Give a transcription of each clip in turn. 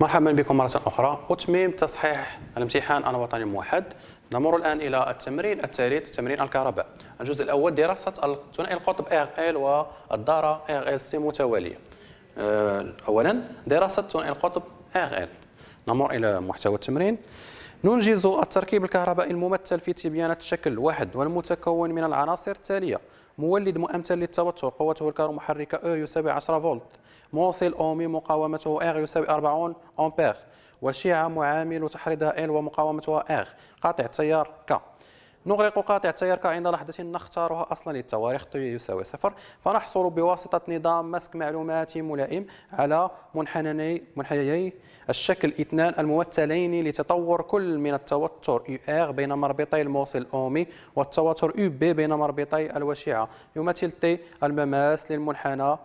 مرحبا بكم مرة أخرى. وتتميم تصحيح الامتحان الوطني الموحد نمر الآن إلى التمرين الثالث تمرين الكهرباء. الجزء الأول دراسة الثنائي القطب L والدارة LC متوالية. آه، أولا دراسة ثنائي القطب L. نمر إلى محتوى التمرين. ننجز التركيب الكهربائي الممثل في تبيانة الشكل واحد والمتكون من العناصر التالية. مولد مؤمتل للتوتر قوته الكهرومحركة E يساوي 10 فولت. موصل أومي مقاومته R يساوي 40 أمبير. وشيعة معامل تحريضها L ومقاومتها R. قاطع التيار K. نغلق قاطع التيار ك عند لحظة نختارها أصلا للتواريخ يساوي صفر. فنحصل بواسطة نظام مسك معلوماتي ملائم على منحنيي منحنيي الشكل إثنان الممثلين لتطور كل من التوتر UR بين مربطي الموصل أومي والتوتر UB بين مربطي الوشيعة. يمثل T المماس للمنحنى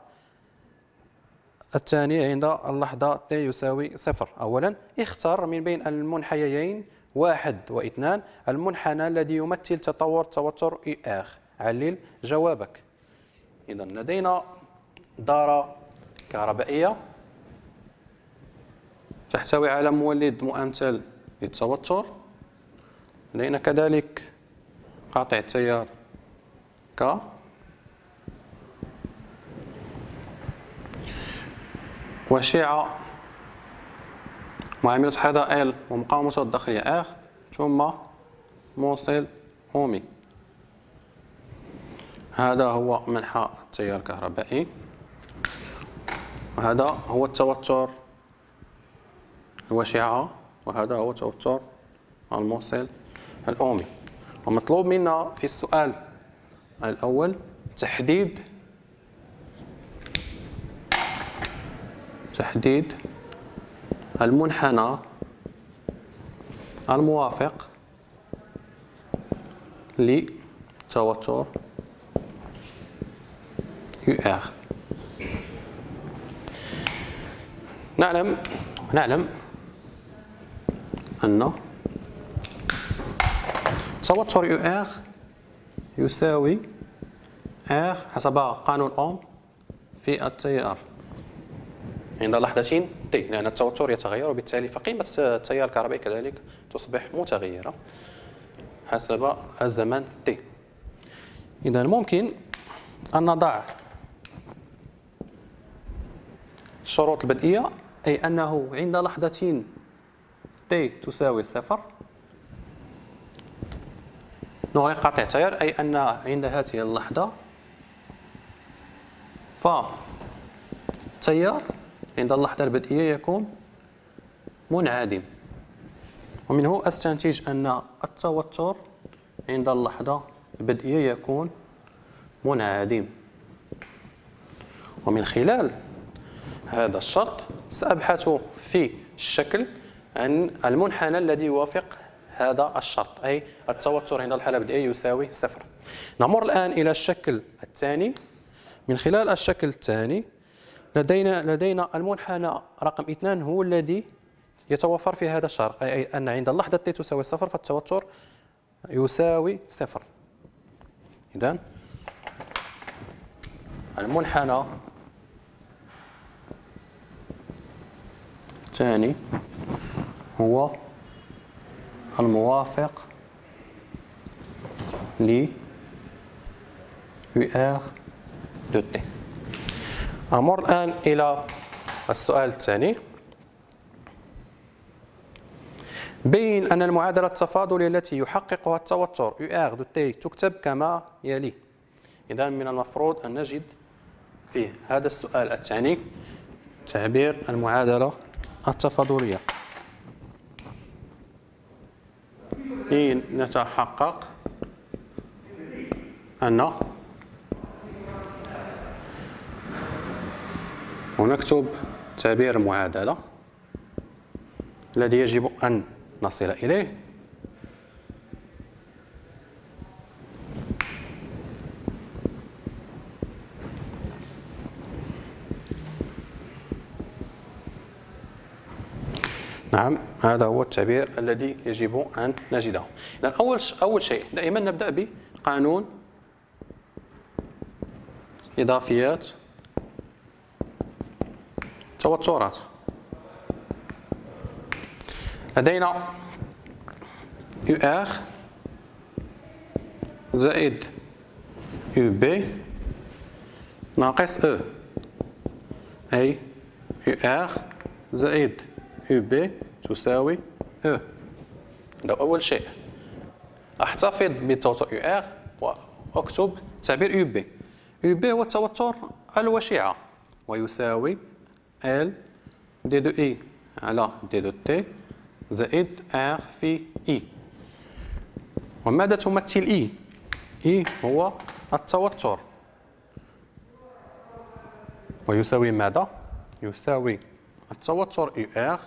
الثاني عند اللحظة T يساوي صفر. أولا اختر من بين المنحيين واحد وإثنان المنحنى الذي يمثل تطور توتر اي ار علل جوابك. اذا لدينا دارة كهربائية تحتوي على مولد مؤمثل للتوتر. لدينا كذلك قاطع التيار ك. وشيعة معاملة حدا ال ومقاومته الداخلية ار ثم موصل أومي. هذا هو منحى التيار الكهربائي. وهذا هو التوتر الوشعة وهذا هو توتر الموصل الأومي. ومطلوب منا في السؤال الأول تحديد تحديد المنحنى الموافق لتوتر UR نعلم نعلم أن توتر UR يساوي R حسب قانون أوم في التيار. عند لحظة T لأن التوتر يتغير وبالتالي فقيمة التيار الكهربائي كذلك تصبح متغيرة. حسب الزمن T إذا ممكن أن نضع الشروط البدئية أي أنه عند لحظة T تساوي صفر. نغلق قاطع التيار أي أن عند هذه اللحظة فالتيار عند اللحظة البدئية يكون منعدم. ومنه أستنتج أن التوتر عند اللحظة البدئية يكون منعدم. ومن خلال هذا الشرط سأبحث في الشكل عن المنحنى الذي يوافق هذا الشرط أي التوتر عند الحالة البدئية يساوي صفر. نمر الآن إلى الشكل الثاني. من خلال الشكل الثاني لدينا لدينا المنحنى رقم اثنان هو الذي يتوفر في هذا الشرط أي أن عند اللحظة t تساوي صفر فالتوتر يساوي صفر. إذا المنحنى الثاني هو الموافق ل UR de T. أمر الآن إلى السؤال الثاني. بين أن المعادلة التفاضلية التي يحققها التوتر UR دو T تكتب كما يلي. إذا من المفروض أن نجد في هذا السؤال الثاني تعبير المعادلة التفاضلية. لنتحقق أن ونكتب تعبير المعادلة الذي يجب أن نصل إليه. نعم هذا هو التعبير الذي يجب أن نجده. إذن أول أول شيء دائما نبدأ بقانون إضافيات توترات لدينا يو آر زائد يو بي ناقص أو أي يو آر زائد يو بي تساوي أو هذا أول شيء. أحتفظ بالتوتر يو آر وأكتب تعبير يو بي. يو بي هو التوتر الوشيعة ويساوي ال دي دو اي على دي دو تي زائد ار في اي وماذا تمثل اي اي هو التوتر. ويساوي ماذا؟ يساوي التوتر UR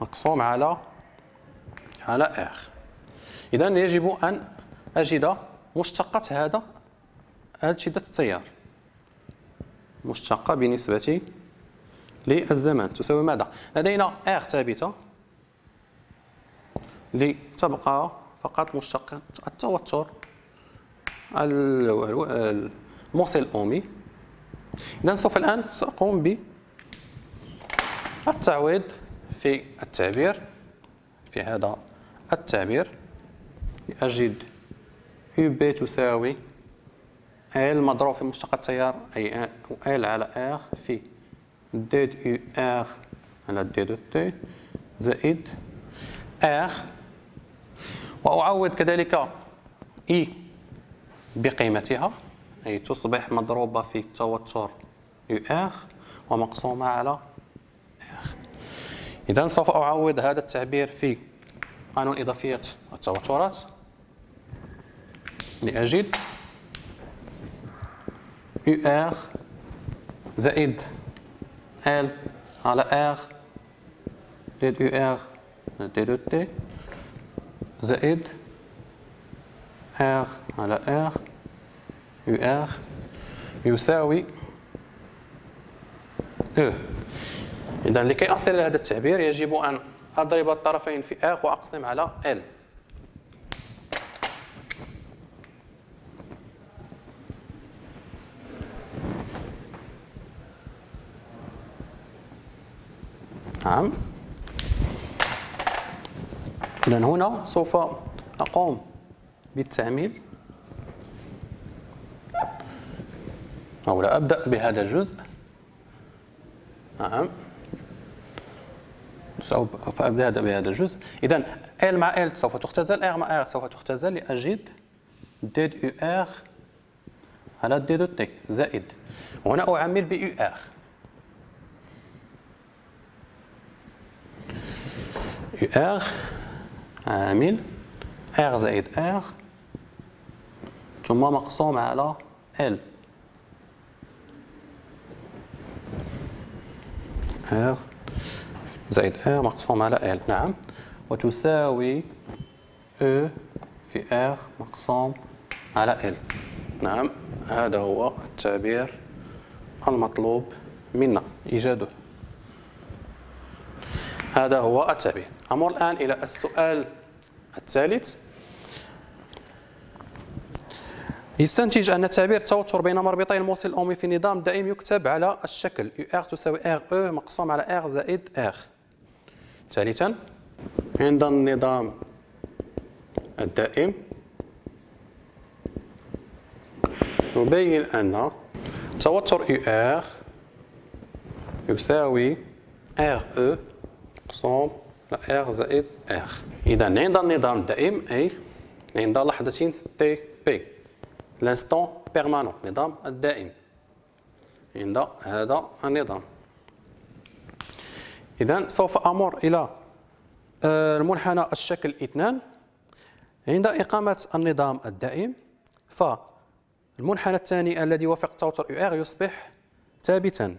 مقسوم على على R. اذا يجب أن أجد مشتقة هذا شدة التيار. مشتقة بالنسبة للزمان تساوي ماذا؟ لدينا R ثابتة لتبقى فقط مشتقة التوتر الموصل الأومي إذا سوف الآن سأقوم بالتعويض في التعبير في هذا التعبير. لأجد UB تساوي L مضروب في مشتق التيار أي L على R في d UR على d de t زائد R وأعوض كذلك I بقيمتها أي تصبح مضروبة في توتر UR ومقسومة على R إذا سوف أعوض هذا التعبير في قانون إضافية التوترات. لأجد UR زائد L على R d de UR d de t زائد R على R UR يساوي E إذا لكي أصل إلى هذا التعبير يجب أن أضرب الطرفين في R وأقسم على L نعم. إذا هنا سوف أقوم بالتعميل. أو لا أبدأ بهذا الجزء. نعم. سوف أبدأ بهذا الجزء. إذا L مع L سوف تختزل R مع R سوف تختزل لأجد d de UR على d de t زائد. وهنا أعمل ب UR عامل R زائد R ثم مقسوم على L R زائد R مقسوم على L نعم وتساوي E في R مقسوم على ال نعم هذا هو التعبير المطلوب منا إيجاده هذا هو التعبير أمر الآن إلى السؤال الثالث. يستنتج أن تعبير التوتر بين مربطي الموصل الأمي في نظام دائم يكتب على الشكل. UR تساوي RE مقسوم على R زائد R. ثالثا عند النظام الدائم نبين أن توتر UR يساوي RE مقسوم R زائد R إذا عند النظام الدائم أي. عند لحظة tp l'instant permanent النظام الدائم عند هذا النظام إذا سوف أمر إلى آه، المنحنى الشكل اثنان. عند إقامة النظام الدائم فالمنحنى الثاني الذي يوافق التوتر UR يصبح ثابتا.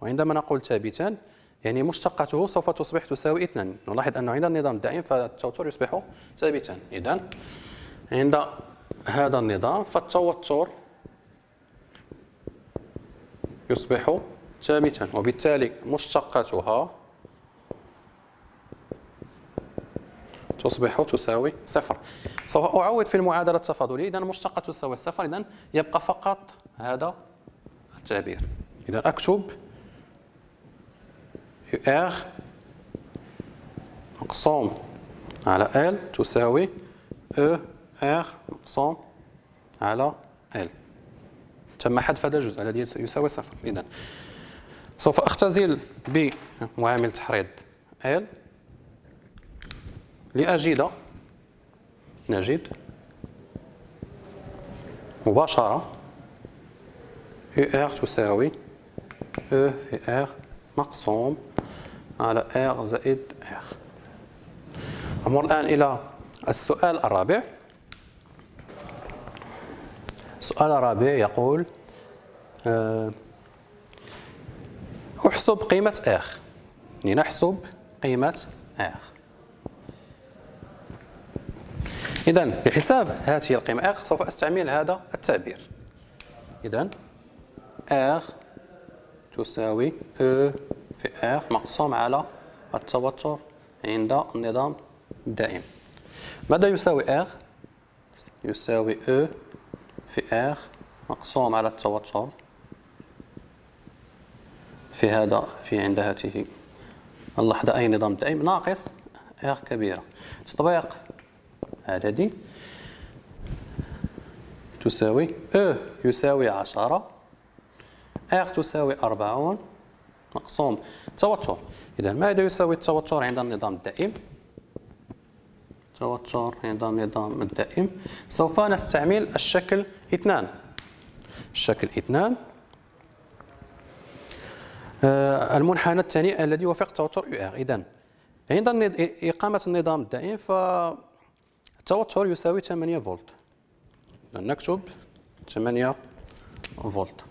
وعندما نقول ثابتا يعني مشتقته سوف تصبح تساوي اثنان. نلاحظ أنه عند النظام الدائم فالتوتر يصبح ثابتا. إذا عند هذا النظام فالتوتر يصبح ثابتا وبالتالي مشتقتها تصبح تساوي صفر. سوف أعوض في المعادلة التفاضلية. إذا المشتقة تساوي صفر. إذا يبقى فقط هذا التعبير. إذا أكتب R مقسوم على L تساوي E R مقسوم على L تم حذف هذا الجزء الذي يساوي صفر. اذا سوف أختزل بمعامل تحريض L لأجد نجد مباشرة UR تساوي E في R مقسوم على R زائد R أمر الآن إلى السؤال الرابع. السؤال الرابع يقول آه، أحسب قيمة R لنحسب قيمة R إذا لحساب هذه القيمة R سوف أستعمل هذا التعبير. إذا R تساوي E. في R مقسوم على التوتر عند النظام الدائم. ماذا يساوي R؟ يساوي E في R مقسوم على التوتر في هذا في عند هذه اللحظة. أي نظام دائم؟ ناقص R كبيرة. تطبيق عددي تساوي أ يساوي عشرة R تساوي أربعون مقسوم. توتر. إذا ماذا يساوي التوتر عند النظام الدائم؟ توتر عند النظام الدائم. سوف نستعمل الشكل اثنان. الشكل اثنان. آه، المنحنى الثاني الذي يوافق توتر UR اذا عند إقامة النظام الدائم ف التوتر يساوي 8 فولت. نكتب 8 فولت.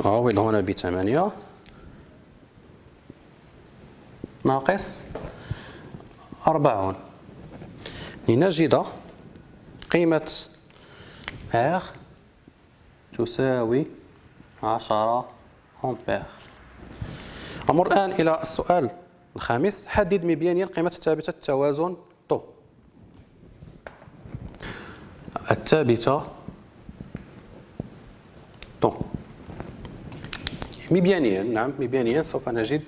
أعوض هنا ب 8 ناقص 40 لنجد قيمة R تساوي 10 أمبير. أمر الآن إلى السؤال الخامس. حدد مبيانيا قيمة ثابتة التوازن. طو. الثابتة مبيانيا نعم مبيانيا سوف نجد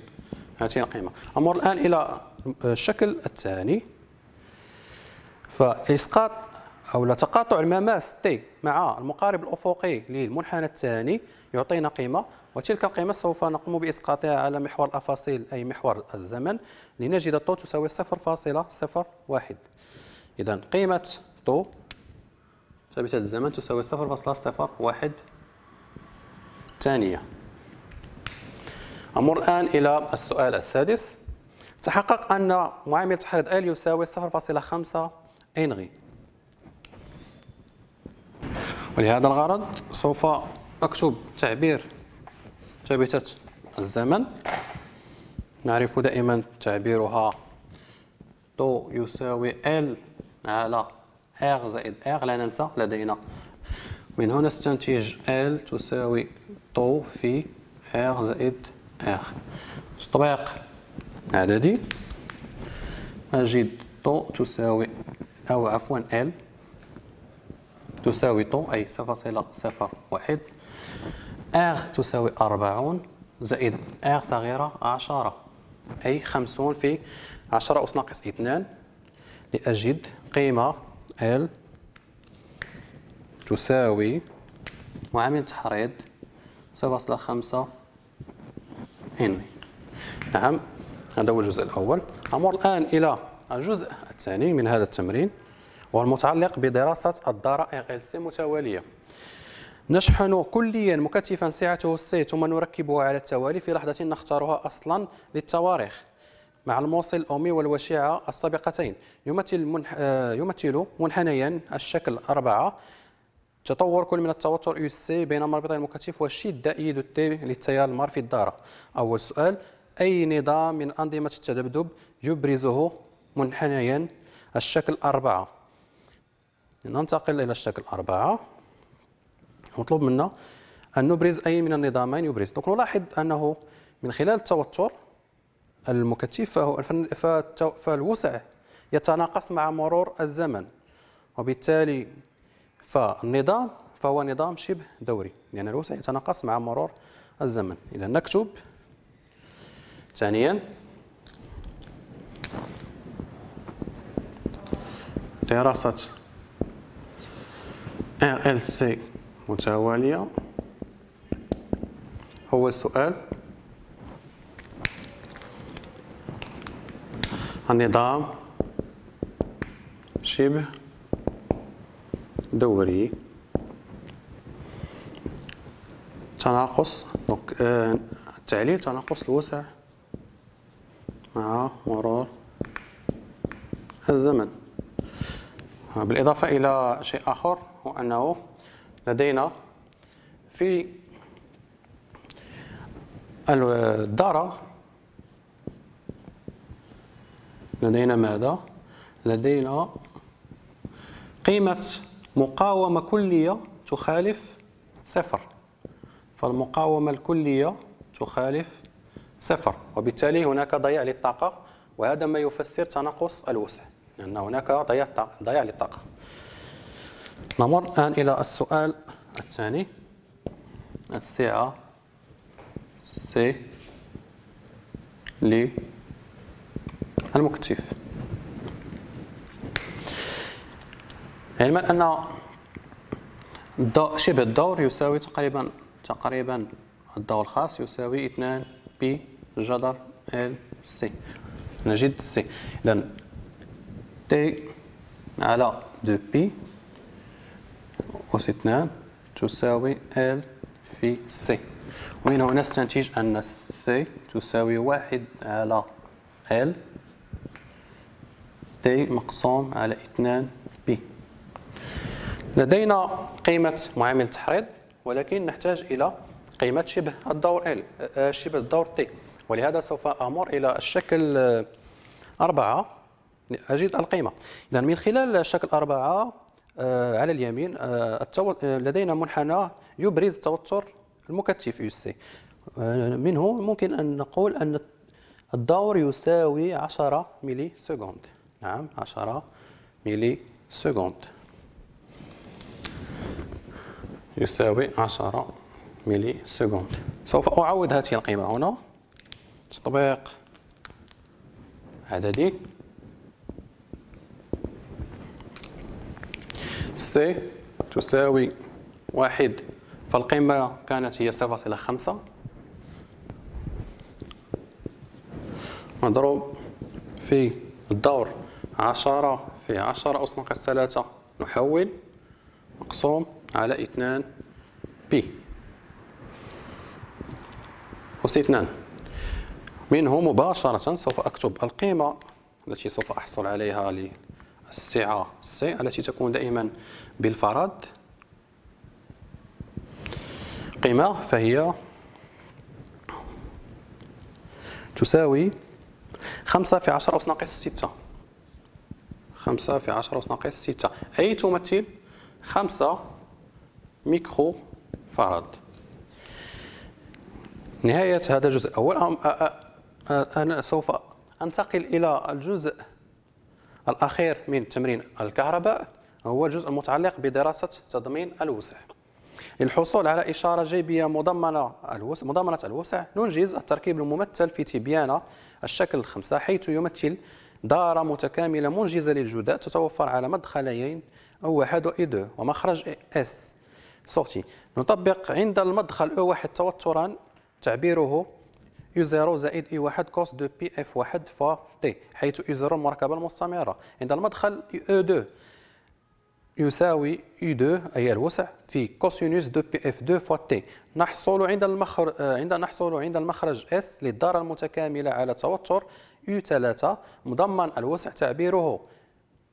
هذه القيمة. أمر الآن إلى الشكل الثاني. فإسقاط أو تقاطع المماس تي مع المقارب الأفقي للمنحنى الثاني يعطينا قيمة. وتلك القيمة سوف نقوم بإسقاطها على محور الأفاصيل أي محور الزمن. لنجد طو تساوي 0.01 إذا قيمة طو ثابتة الزمن تساوي 0.01 ثانية. أمر الآن إلى السؤال السادس. تحقق أن معامل تحريض L يساوي 0.5 إنغي ولهذا الغرض سوف أكتب تعبير ثابتة الزمن. نعرف دائما تعبيرها. طو يساوي L على R زائد R لا ننسى لدينا. من هنا استنتج L تساوي طو في R زائد R تطبيق عددي اجد طو تساوي أو عفوا ال تساوي طو أي صفر صلة صفر واحد. اخ تساوي أربعون زائد اخ صغيرة عشرة أي خمسون في عشرة اس ناقص اثنان. لاجد قيمة ال تساوي معامل تحريض صفر صلة خمسة إن نعم هذا هو الجزء الأول. أمر الآن إلى الجزء الثاني من هذا التمرين والمتعلق بدراسة الدارة LC متوالية نشحن كليا مكثفا سعته C ثم نركبه على التوالي في لحظة نختارها أصلا للتواريخ مع الموصل الأومي والوشيعة السابقتين. يمثل منح... آه، يمثل منحنيا الشكل أربعة تطور كل من التوتر U C بين مربطي المكثف والشدة i de t للتيار المار في الدارة. أول سؤال أي نظام من أنظمة التذبذب يبرزه منحنيا؟ الشكل أربعة. ننتقل إلى الشكل أربعة. مطلوب منا أن نبرز أي من النظامين يبرز. دونك نلاحظ أنه من خلال التوتر المكثف فهو فالوسع يتناقص مع مرور الزمن وبالتالي فالنظام فهو نظام شبه دوري. لأن الوسع يتناقص مع مرور الزمن. إذا نكتب ثانيا. دراسة RLC متوالية. أول سؤال. النظام شبه دوري. تناقص آه، التعليل تناقص الوسع مع مرور الزمن. بالإضافة إلى شيء آخر هو أنه لدينا في الدارة. لدينا ماذا؟ لدينا قيمة مقاومة كلية تخالف صفر فالمقاومة الكلية تخالف صفر وبالتالي هناك ضياع للطاقة وهذا ما يفسر تناقص الوسع لأن هناك ضياع ضياع للطاقة. نمر الآن إلى السؤال الثاني. السعة سي لي علما أن شبه الدور يساوي تقريبا تقريبا الدور الخاص يساوي 2 بي جذر ال سي نجد سي إذا تي على 2 بي أس 2 تساوي L في C ومن هنا نستنتج أن C تساوي واحد على L. T مقسوم على 2 pi لدينا قيمة معامل التحريض ولكن نحتاج إلى قيمة شبه الدور ال آه، شبه الدور T ولهذا سوف أمر إلى الشكل أربعة. أجد القيمة. إذا من خلال الشكل أربعة آه، على اليمين آه، لدينا منحنى يبرز التوتر المكثف U C. منه ممكن أن نقول أن الدور يساوي 10 millisecondes. نعم 10 millisecondes. يساوي 10 millisecondes. سوف أعوض هذه القيمة هنا. تطبيق عددي. سي تساوي واحد فالقيمة كانت هي صفر إلى خمسة. مضروب في الدور عشرة في عشرة أس ناقص ثلاثة نحول. مقسوم. على اثنان بي أس اثنان. منه مباشرة سوف أكتب القيمة التي سوف أحصل عليها للسعة سي التي تكون دائما بالفرد. قيمة فهي تساوي خمسة في عشرة أس ناقص ستة خمسة في عشرة أس ناقص ستة أي تمثل؟ خمسة ميكرو فرد. نهاية هذا الجزء. الأول أنا سوف أنتقل إلى الجزء الأخير من تمرين الكهرباء. هو الجزء المتعلق بدراسة تضمين الوسع. للحصول على إشارة جيبية مضمنة الوسع مضمنة الوسع ننجز التركيب الممثل في تبيان الشكل الخمسة حيث يمثل دارة متكاملة منجزة للجداء تتوفر على مدخلين أو واحد و إي ومخرج إس. سورتي نطبق عند المدخل أو واحد توترا تعبيره يو 0 زائد أي واحد كوس دو بي إف واحد فا تي حيث يو 0 المركبة المستمرة. عند المدخل أو 2 يساوي يو 2 أي الوسع في كوسينوس دو بي إف 2 فوا تي نحصل عند المخرج عند نحصل عند المخرج إس للدارة المتكاملة على توتر U 3 مضمن الوسع تعبيره.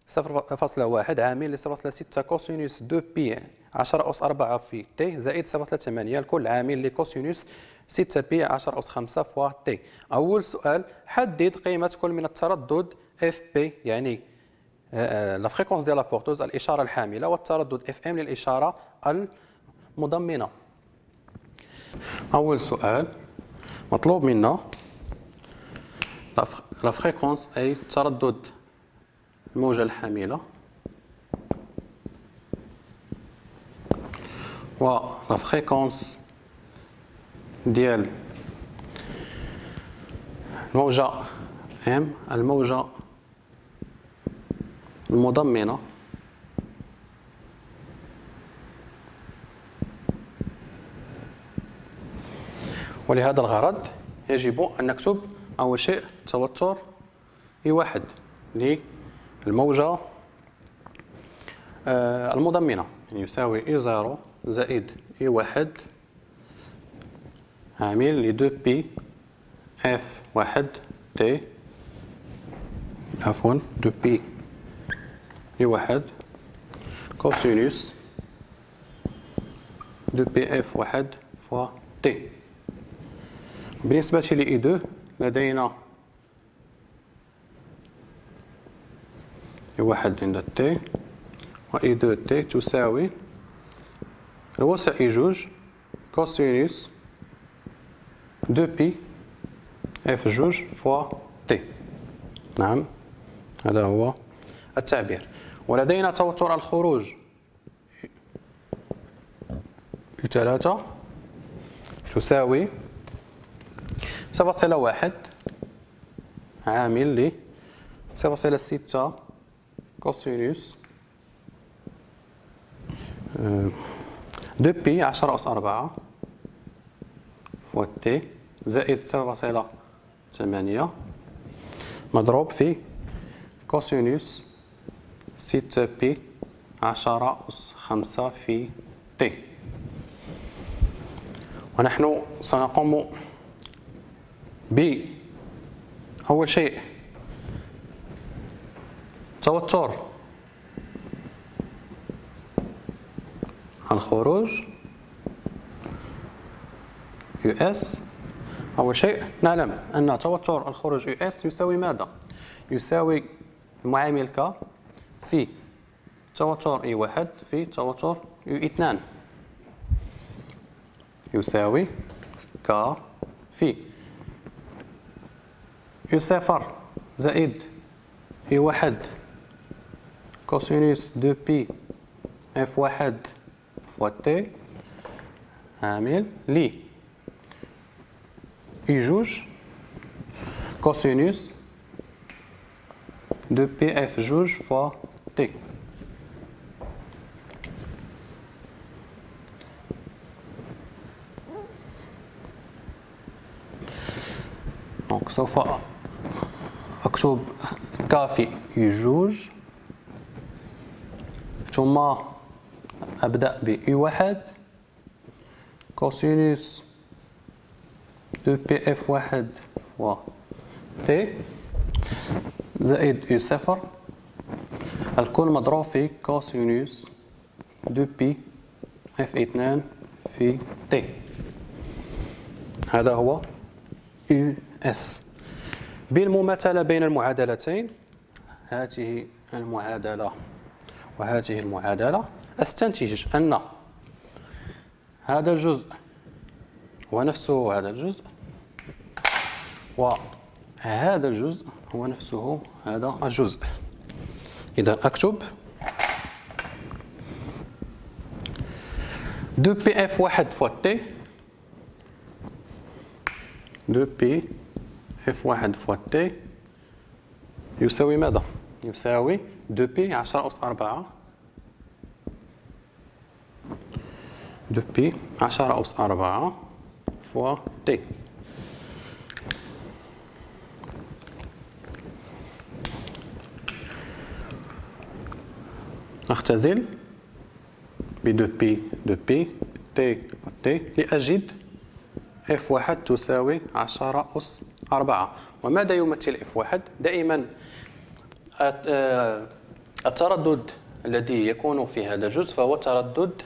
0.1 عامل ل 0.6 cosinus 2 pi 10 أس 4 في t زائد 0.8 الكل عامل ل cosinus 6 pi 10 أس 5 fois t أول سؤال حدد قيمة كل من التردد F P يعني la fréquence ديال la porteuse الإشارة الحاملة والتردد F M للإشارة المضمنة. أول سؤال مطلوب منا la fréquence أي تردد؟ الموجة الحاملة. و la fréquence ديال الموجة M. الموجة المضمنة. ولهذا الغرض يجب أن نكتب أول شيء توتر واحد للموجة آه، المضمنة. يعني يساوي إي زيرو زائد إي واحد عامل ل 2 بي إف واحد تي. عفوا 2 بي إي واحد كوسينوس 2 بي إف واحد فوا تي. بالنسبة ل إي 2 لدينا واحد عند تي و اي دو تي تساوي الوسع اي جوج كوسينوس دو بي إف جوج فوا تي نعم هذا هو التعبير. ولدينا توتر الخروج. ثلاثة تساوي صفر واحد عامل لي صفر ستة cosinus deux pi عشرة أس أربعة fois t زائد صفر فاصلة ثمانية مضروب في كوسينوس ستة بي عشرة أس خمسة في تي ونحن سنقوم ب أول شيء توتر. الخروج. U S أول شيء نعلم أن توتر الخروج U S يساوي ماذا؟ يساوي المعامل K في توتر U واحد في توتر U اثنان. يساوي K في. U صفر زائد U واحد. cosinus deux pi F واحد fois t عامل لي U جوج cosinus deux pi F جوج fois t donc سوف اكتب كافي جوج ثم أبدأ ب اي واحد كوسينوس دو بي اف واحد فوا تي زائد اي صفر. الكل مضروب في كوسينوس دو بي اف اثنان في تي هذا هو يو اس بالمماثلة بين المعادلتين هذه المعادلة. وهذه المعادلة أستنتج أن هذا الجزء هو نفسه هذا الجزء وهذا الجزء هو نفسه هذا الجزء إذا أكتب deux pi f واحد fois t deux pi f واحد fois t يساوي ماذا؟ يساوي deux pi عشرة أس أربعة deux pi عشرة أس أربعة fois t نختزل ب deux pi deux pi t t لأجد f واحد تساوي عشرة أس أربعة وماذا يمثل f واحد؟ دائما التردد الذي يكون في هذا الجزء فهو تردد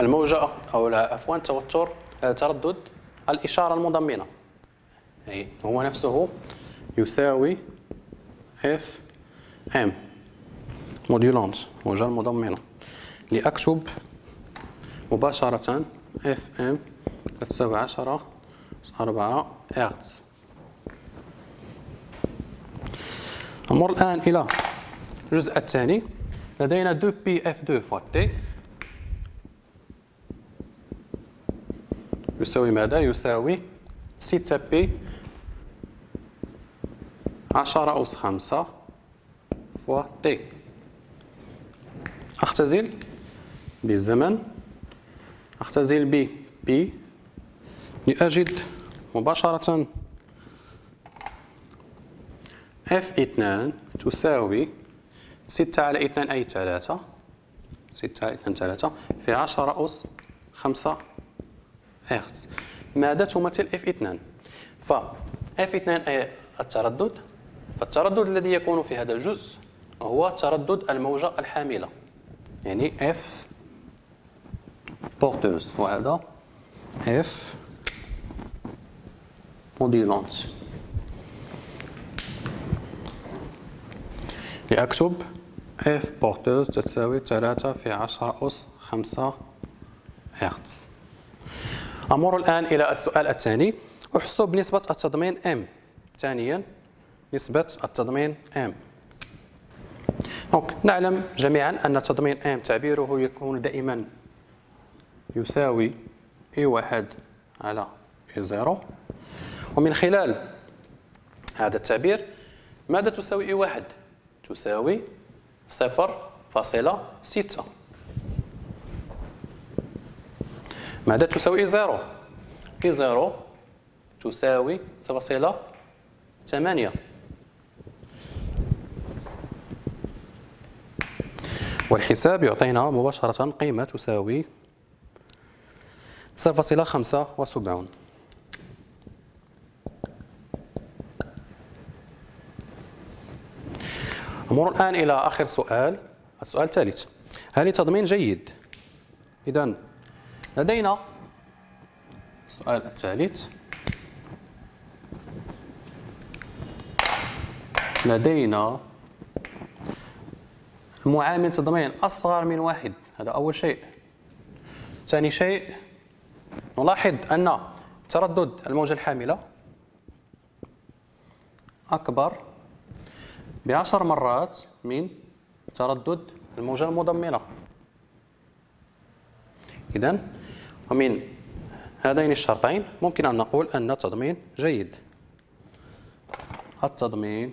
الموجة أو عفوا توتر آه، تردد الإشارة المضمنة. أي هو نفسه يساوي f m modulante موجة المضمنة لأكتب مباشرة f m تساوي عشرة أربعة هرتز. نمر الآن إلى الجزء الثاني. لدينا 2 pi f 2 fois t. يساوي ماذا؟ يساوي 6 pi 10 أس 5 fois t. أختزل بالزمن. أختزل ب pi. لأجد مباشرة f 2 تساوي 6 على 2 أي 3 6 على 2 3 في 10 أس 5 هرتز ماذا تمثل f 2 ف f 2 أي التردد. فالتردد الذي يكون في هذا الجزء هو تردد الموجة الحاملة. يعني f porteuse وهذا f modulante لأكتب f porteuse تساوي 3 في 10 أس 5 هرتز. أمر الآن إلى السؤال الثاني. أحسب نسبة التضمين M. ثانيا نسبة التضمين M. donc نعلم جميعا أن التضمين M تعبيره يكون دائما يساوي E1 على E0 ومن خلال هذا التعبير ماذا تساوي E1 تساوي صفر فاصلة ستة ماذا تساوي E zéro E zéro تساوي فاصلة ثمانية والحساب يعطينا مباشرة قيمة. تساوي 0.75 نمر الآن إلى آخر سؤال. السؤال الثالث. هل التضمين جيد؟ إذا لدينا السؤال الثالث. لدينا معامل تضمين أصغر من واحد. هذا أول شيء. ثاني شيء نلاحظ أن تردد الموجة الحاملة أكبر بعشر مرات من تردد الموجة المضمنة. إذا ومن هذين الشرطين ممكن أن نقول أن التضمين جيد. التضمين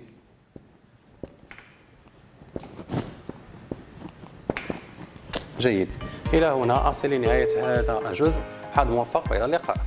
جيد. إلى هنا أصل لنهاية هذا الجزء. حظ موفق وإلى اللقاء.